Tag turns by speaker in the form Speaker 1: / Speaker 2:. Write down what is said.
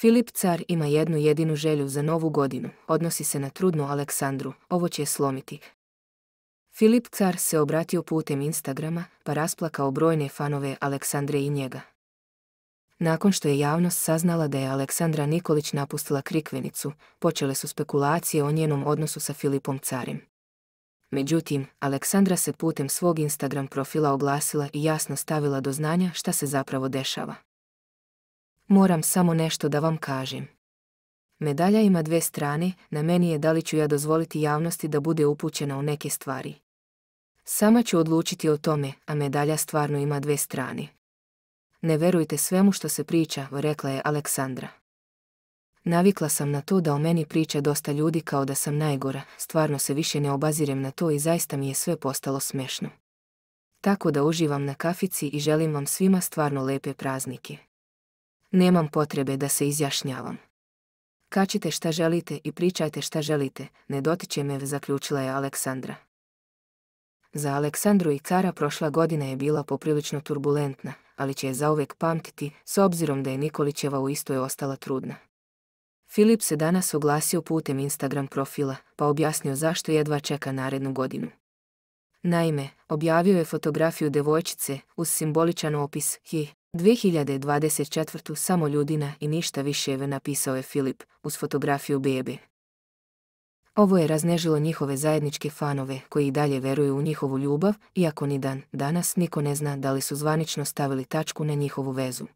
Speaker 1: Filip car ima jednu jedinu želju za novu godinu, odnosi se na trudnu Aleksandru, ovo će je slomiti. Filip car se obratio putem Instagrama, pa rasplakao brojne fanove Aleksandre i njega. Nakon što je javnost saznala da je Aleksandra Nikolić napustila Krikvenicu, počele su spekulacije o njenom odnosu sa Filipom carim. Međutim, Aleksandra se putem svog Instagram profila oglasila i jasno stavila do znanja šta se zapravo dešava. Moram samo nešto da vam kažem. Medalja ima dve strane, na meni je da li ću ja dozvoliti javnosti da bude upućena u neke stvari. Sama ću odlučiti o tome, a medalja stvarno ima dve strane. Ne verujte svemu što se priča, rekla je Aleksandra. Navikla sam na to da o meni priča dosta ljudi kao da sam najgora, stvarno se više ne obazirem na to i zaista mi je sve postalo smešno. Tako da uživam na kafici i želim vam svima stvarno lepe praznike. Nemam potrebe da se izjašnjavam. Kačite šta želite i pričajte šta želite, ne dotiče me, zaključila je Aleksandra. Za Aleksandru i cara prošla godina je bila poprilično turbulentna, ali će je zauvek pamtiti, s obzirom da je Nikolićeva u istoj ostala trudna. Filip se danas oglasio putem Instagram profila, pa objasnio zašto jedva čeka narednu godinu. Naime, objavio je fotografiju devojčice uz simboličan opis hi 2024. samo ljudina i ništa više napisao je Filip uz fotografiju bebe. Ovo je raznežilo njihove zajedničke fanove koji i dalje veruju u njihovu ljubav, iako ni dan danas niko ne zna da li su zvanično stavili tačku na njihovu vezu.